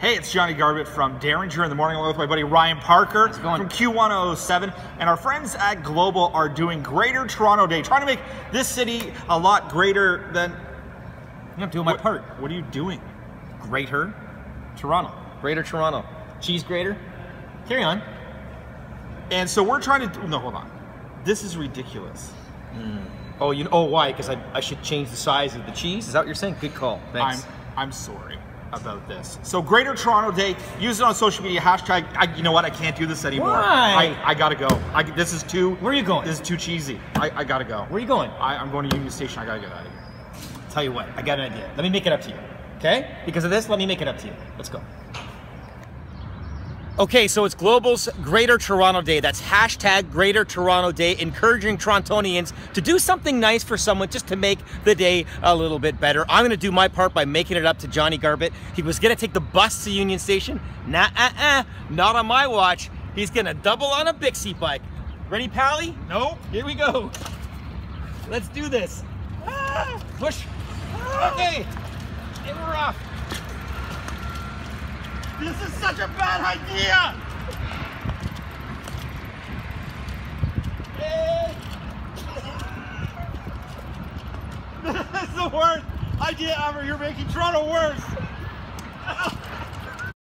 Hey, it's Johnny Garbutt from Derringer in the morning along with my buddy Ryan Parker going? from Q107. And our friends at Global are doing Greater Toronto Day, trying to make this city a lot greater than. I'm doing my What- part. What are you doing? Greater Toronto. Greater Toronto. Cheese grater. Carry on. And so we're trying to. No, hold on. This is ridiculous. Hmm. Oh, you know, oh, why? Because I, I should change the size of the cheese? Is that what you're saying? Good call. Thanks. I'm I'm sorry about this. So Greater Toronto Day, use it on social media. Hashtag. I, you know what? I can't do this anymore. Why? I, I gotta go. I, this is too. Where are you going? This is too cheesy. I, I gotta go. Where are you going? I, I'm going to Union Station. I gotta get out of here. Tell you what, I got an idea. Let me make it up to you. Okay? Because of this, let me make it up to you. Let's go. Okay, so it's Global's Greater Toronto Day. That's hashtag Greater Toronto Day, encouraging Torontonians to do something nice for someone just to make the day a little bit better. I'm gonna do my part by making it up to Johnny Garbutt. He was gonna take the bus to Union Station. Nah, uh, uh, not on my watch. He's gonna double on a Bixi bike. Ready, Pally? Nope. Here we go. Let's do this. Ah, push. Okay. And we're off. This is such a bad idea. this is the worst idea ever. You're making Toronto worse.